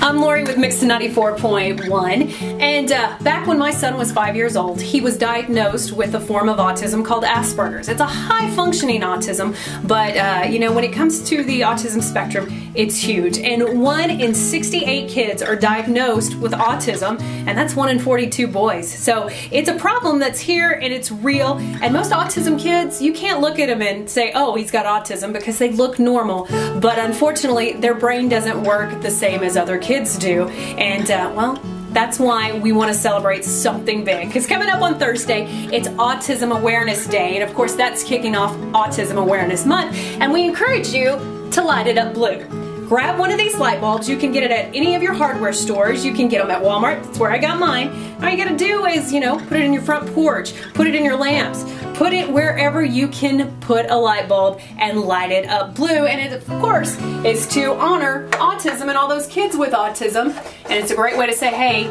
I'm Lori with Mixon 94.1 and uh, back when my son was five years old he was diagnosed with a form of autism called Asperger's. It's a high functioning autism but uh, you know when it comes to the autism spectrum it's huge and one in 68 kids are diagnosed with autism and that's one in 42 boys. So it's a problem that's here and it's real and most autism kids you can't look at them and say oh he's got autism because they look normal but unfortunately their brain doesn't work the same as other kids do. And uh, well, that's why we want to celebrate something big. Because coming up on Thursday, it's Autism Awareness Day. And of course, that's kicking off Autism Awareness Month. And we encourage you to light it up blue. Grab one of these light bulbs. You can get it at any of your hardware stores. You can get them at Walmart. That's where I got mine. All you gotta do is, you know, put it in your front porch, put it in your lamps, put it wherever you can put a light bulb and light it up blue. And it, of course, is to honor autism and all those kids with autism. And it's a great way to say, hey,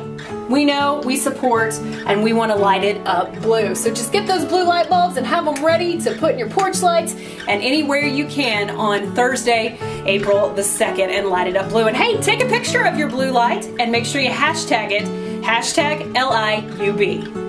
we know, we support, and we want to light it up blue. So just get those blue light bulbs and have them ready to put in your porch lights and anywhere you can on Thursday, April the 2nd, and light it up blue. And hey, take a picture of your blue light and make sure you hashtag it, hashtag L-I-U-B.